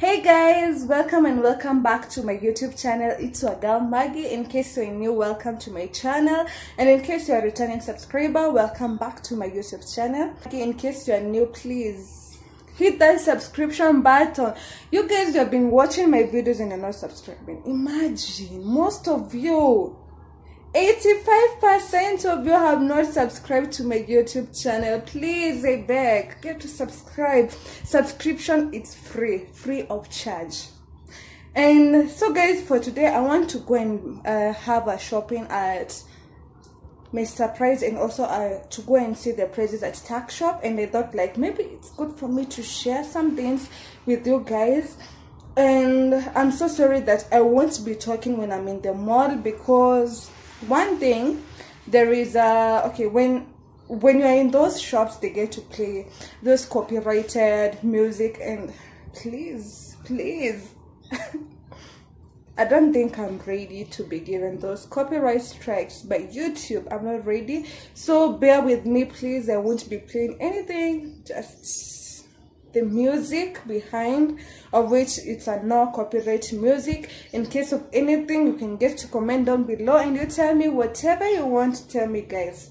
Hey guys, welcome and welcome back to my YouTube channel. It's your girl Maggie. In case you're new, welcome to my channel. And in case you're a returning subscriber, welcome back to my YouTube channel. In case you're new, please hit that subscription button. You guys have been watching my videos and you're not subscribing. Imagine most of you 85% of you have not subscribed to my YouTube channel. Please, I beg, get to subscribe. Subscription is free, free of charge. And so, guys, for today, I want to go and uh, have a shopping at Mr. Price and also uh, to go and see the prices at Tack Shop. And I thought, like, maybe it's good for me to share some things with you guys and i'm so sorry that i won't be talking when i'm in the mall because one thing there is a okay when when you're in those shops they get to play those copyrighted music and please please I don't think I'm ready to be given those copyright strikes by YouTube. I'm not ready. So bear with me, please. I won't be playing anything. Just the music behind of which it's a no copyright music. In case of anything you can get to comment down below and you tell me whatever you want to tell me guys.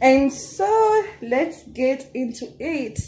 And so let's get into it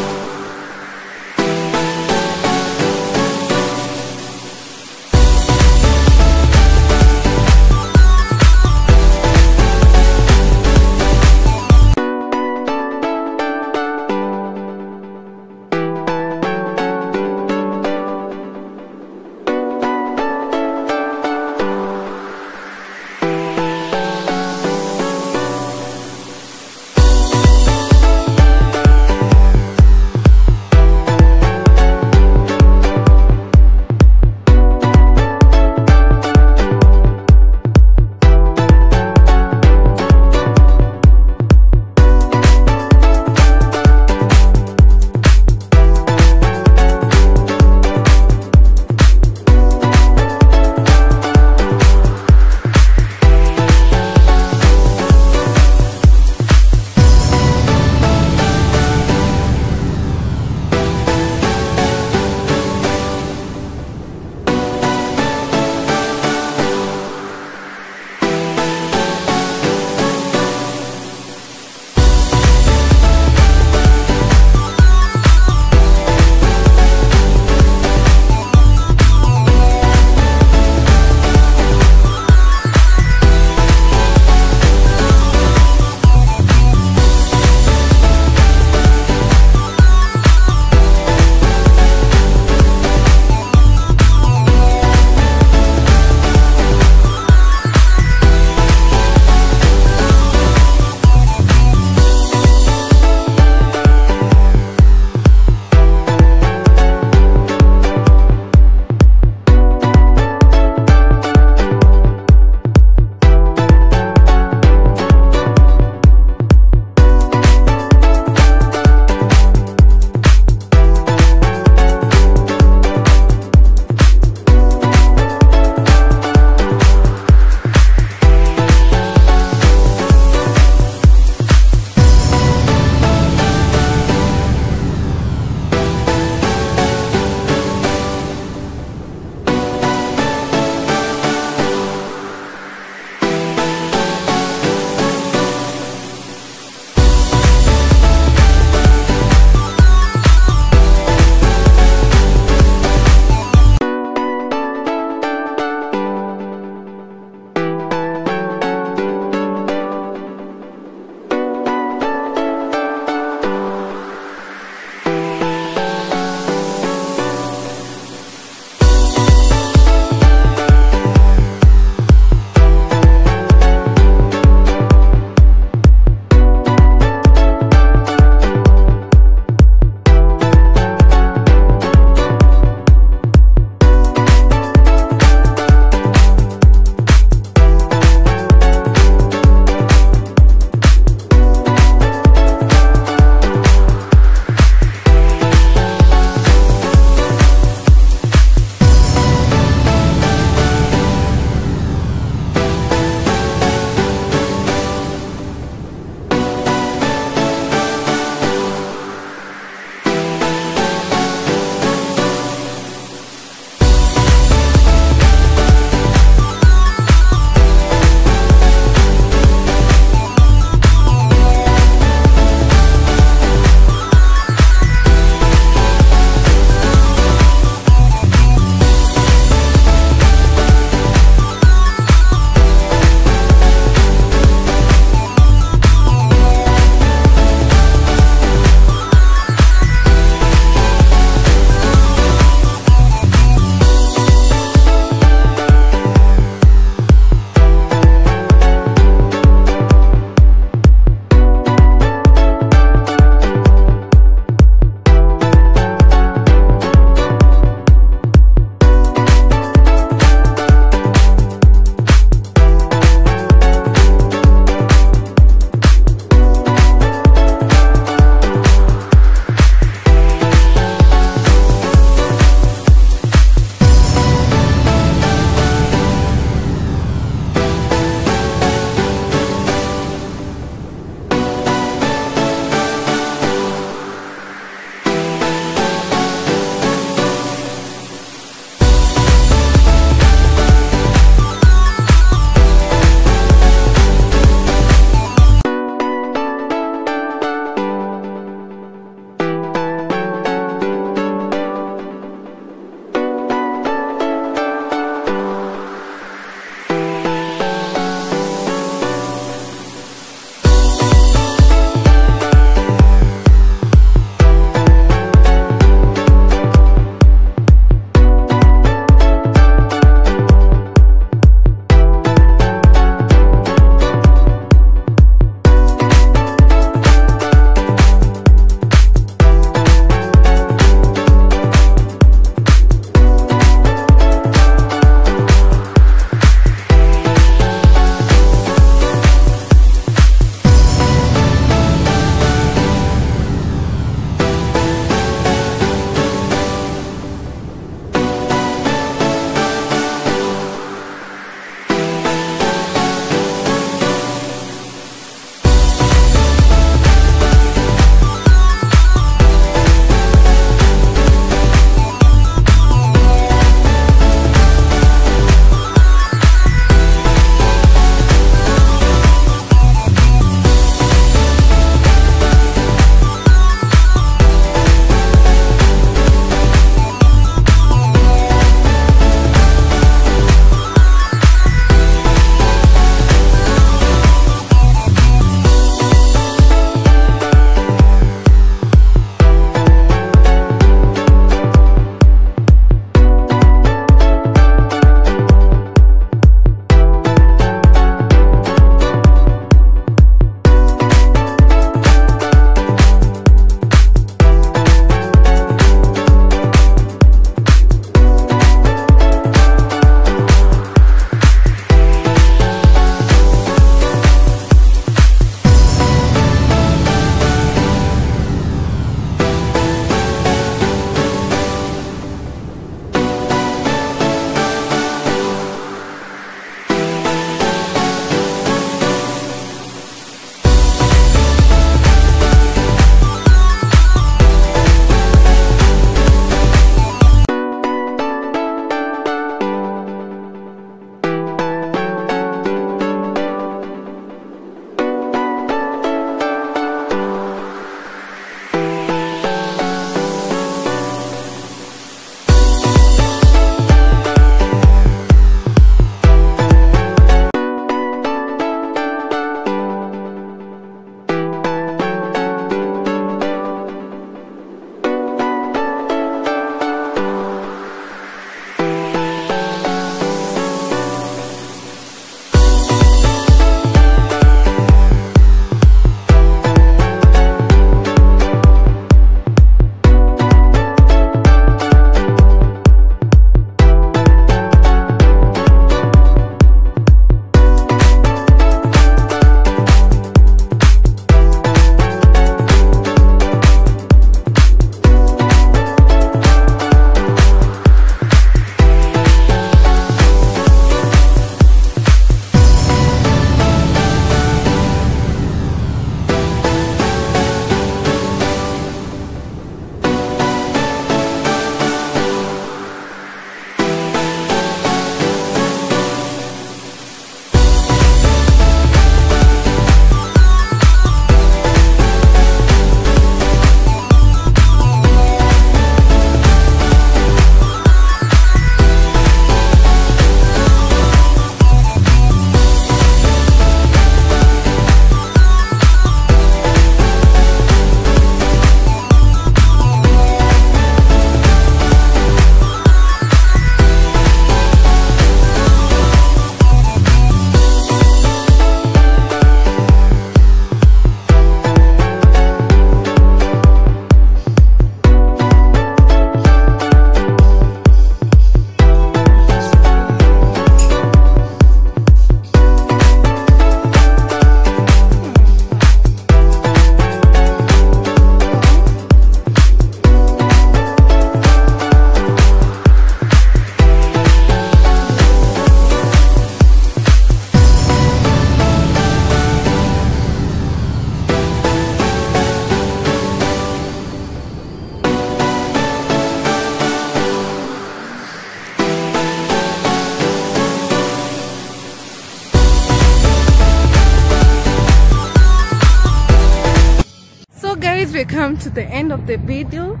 come to the end of the video.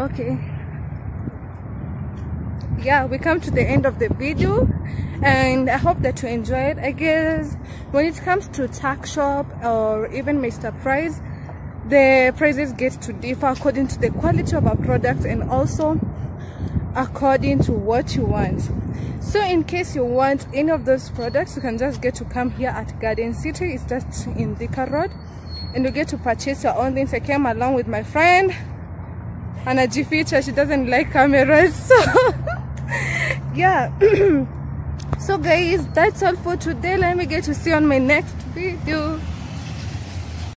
Okay. Yeah we come to the end of the video and i hope that you enjoyed i guess when it comes to tack shop or even mr price the prices get to differ according to the quality of our product and also according to what you want. So in case you want any of those products you can just get to come here at garden city. It's just in Thika road and you get to purchase your own things. I came along with my friend Anna G feature she doesn't like cameras so yeah. So guys that's all for today. Let me get to see you on my next video